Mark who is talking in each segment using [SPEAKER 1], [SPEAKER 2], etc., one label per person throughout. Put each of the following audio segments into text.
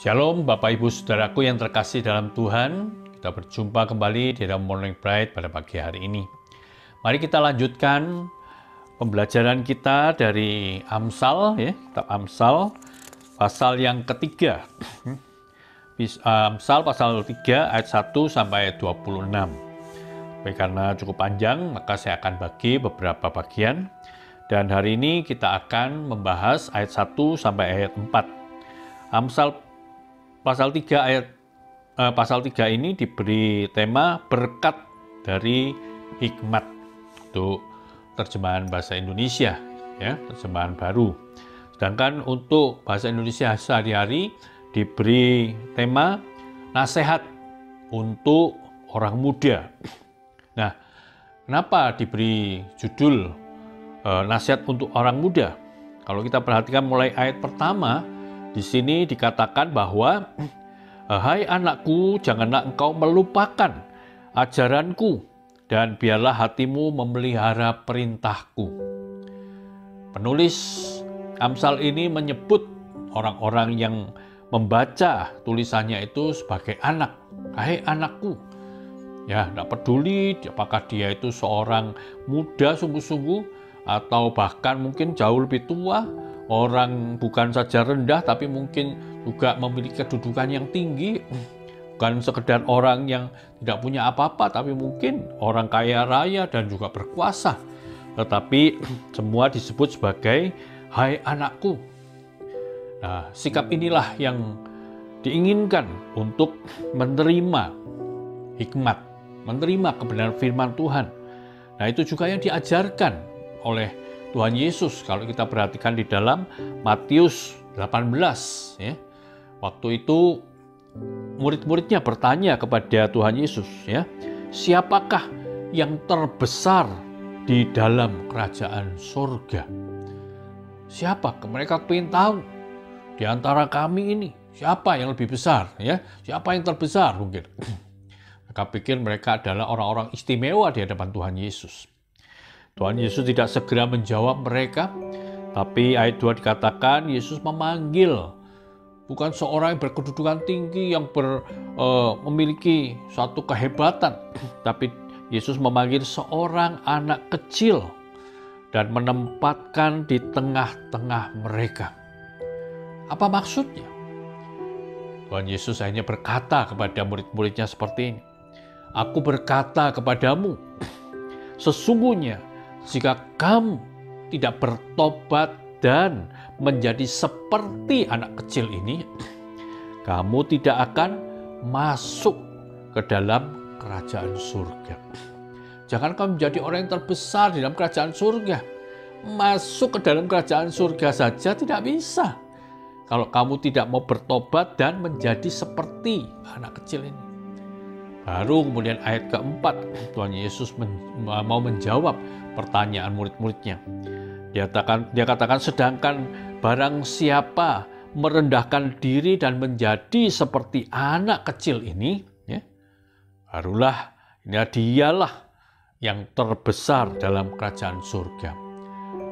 [SPEAKER 1] Shalom Bapak Ibu Saudaraku yang terkasih dalam Tuhan. Kita berjumpa kembali di dalam Morning Bright pada pagi hari ini. Mari kita lanjutkan pembelajaran kita dari Amsal ya, kitab Amsal pasal yang ketiga. Amsal pasal 3 ayat 1 sampai 26. Tapi karena cukup panjang, maka saya akan bagi beberapa bagian. Dan hari ini kita akan membahas ayat 1 sampai ayat 4. Amsal pasal 3 ayat eh, pasal 3 ini diberi tema berkat dari hikmat. Untuk terjemahan bahasa Indonesia ya, terjemahan baru. Sedangkan untuk bahasa Indonesia sehari-hari diberi tema nasihat untuk orang muda. Nah, kenapa diberi judul e, nasihat untuk orang muda? Kalau kita perhatikan mulai ayat pertama, di sini dikatakan bahwa Hai anakku, janganlah engkau melupakan ajaranku dan biarlah hatimu memelihara perintahku. Penulis Amsal ini menyebut orang-orang yang membaca tulisannya itu sebagai anak. Hai anakku, ya tidak peduli apakah dia itu seorang muda sungguh-sungguh atau bahkan mungkin jauh lebih tua, orang bukan saja rendah tapi mungkin juga memiliki kedudukan yang tinggi, bukan sekedar orang yang tidak punya apa-apa tapi mungkin orang kaya raya dan juga berkuasa. Tetapi semua disebut sebagai hai anakku. Nah, sikap inilah yang diinginkan untuk menerima hikmat, menerima kebenaran firman Tuhan. Nah, itu juga yang diajarkan oleh Tuhan Yesus kalau kita perhatikan di dalam Matius 18 ya. Waktu itu murid-muridnya bertanya kepada Tuhan Yesus ya, siapakah yang terbesar di dalam kerajaan surga? Siapa? Mereka ingin tahu di antara kami ini siapa yang lebih besar ya? Siapa yang terbesar mungkin? Mereka pikir mereka adalah orang-orang istimewa di hadapan Tuhan Yesus. Tuhan Yesus tidak segera menjawab mereka, tapi ayat 2 dikatakan Yesus memanggil bukan seorang yang berkedudukan tinggi yang ber, uh, memiliki suatu kehebatan, tapi Yesus memanggil seorang anak kecil dan menempatkan di tengah-tengah mereka. Apa maksudnya? Tuhan Yesus hanya berkata kepada murid-muridnya seperti ini. Aku berkata kepadamu, sesungguhnya jika kamu tidak bertobat dan menjadi seperti anak kecil ini, kamu tidak akan masuk ke dalam kerajaan surga. Jangan kamu menjadi orang yang terbesar di dalam kerajaan surga. Masuk ke dalam kerajaan surga saja tidak bisa. Kalau kamu tidak mau bertobat dan menjadi seperti anak kecil ini. Baru kemudian ayat keempat, Tuhan Yesus men mau menjawab pertanyaan murid-muridnya. Dia katakan, dia katakan, sedangkan barang siapa merendahkan diri dan menjadi seperti anak kecil ini, ya, barulah ini dialah yang terbesar dalam kerajaan surga.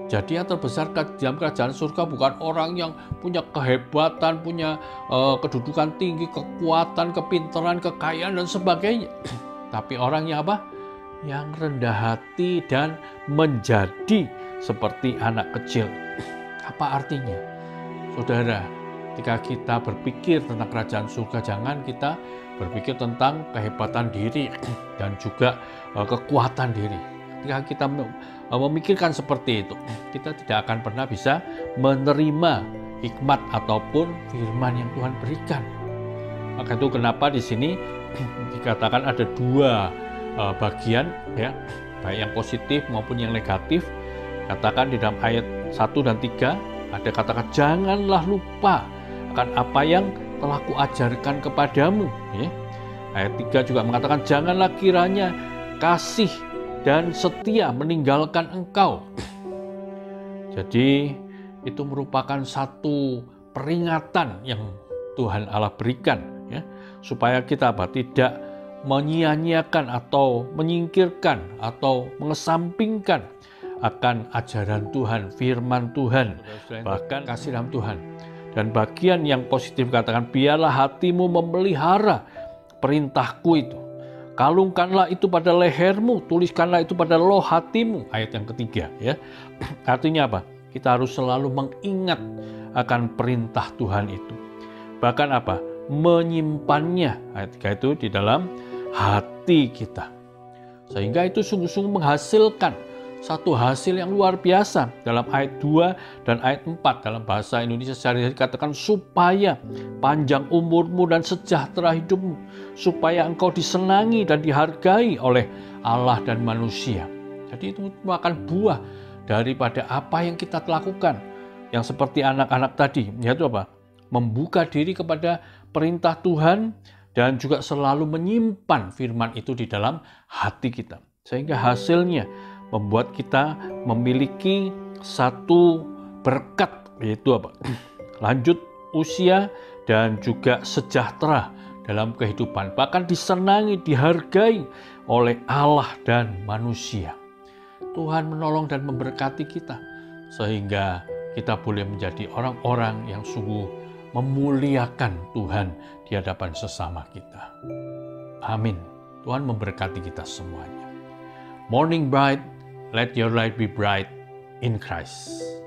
[SPEAKER 1] Jadi yang terbesar dalam kerajaan surga bukan orang yang punya kehebatan, punya uh, kedudukan tinggi, kekuatan, kepintaran, kekayaan dan sebagainya. Tapi orangnya apa? Yang rendah hati dan menjadi seperti anak kecil. Apa artinya? Saudara, ketika kita berpikir tentang kerajaan surga, jangan kita berpikir tentang kehebatan diri dan juga uh, kekuatan diri Ketika kita memikirkan seperti itu, kita tidak akan pernah bisa menerima hikmat ataupun firman yang Tuhan berikan. Maka itu kenapa di sini dikatakan ada dua uh, bagian ya, baik yang positif maupun yang negatif. Katakan di dalam ayat 1 dan 3 ada katakan janganlah lupa akan apa yang telah kuajarkan kepadamu ya. Ayat 3 juga mengatakan janganlah kiranya kasih dan setia meninggalkan engkau. Jadi itu merupakan satu peringatan yang Tuhan Allah berikan ya supaya kita apa tidak menyia-nyiakan atau menyingkirkan atau mengesampingkan akan ajaran Tuhan, firman Tuhan, bahkan kasih dalam Tuhan. Dan bagian yang positif katakan, biarlah hatimu memelihara perintahku itu. Kalungkanlah itu pada lehermu, tuliskanlah itu pada loh hatimu. Ayat yang ketiga ya. Artinya apa? Kita harus selalu mengingat akan perintah Tuhan itu. Bahkan apa? Menyimpannya. Ayat 3 itu di dalam hati kita. Sehingga itu sungguh-sungguh menghasilkan satu hasil yang luar biasa dalam ayat 2 dan ayat 4 dalam bahasa Indonesia sehari-hari dikatakan supaya panjang umurmu dan sejahtera hidupmu supaya engkau disenangi dan dihargai oleh Allah dan manusia. Jadi itu merupakan buah daripada apa yang kita lakukan. Yang seperti anak-anak tadi, yaitu apa? Membuka diri kepada perintah Tuhan dan juga selalu menyimpan firman itu di dalam hati kita. Sehingga hasilnya membuat kita memiliki satu berkat yaitu apa? Lanjut usia dan juga sejahtera dalam kehidupan, bahkan disenangi, dihargai oleh Allah dan manusia. Tuhan menolong dan memberkati kita sehingga kita boleh menjadi orang-orang yang sungguh memuliakan Tuhan di hadapan sesama kita. Amin. Tuhan memberkati kita semuanya. Morning bright let your light be bright in Christ.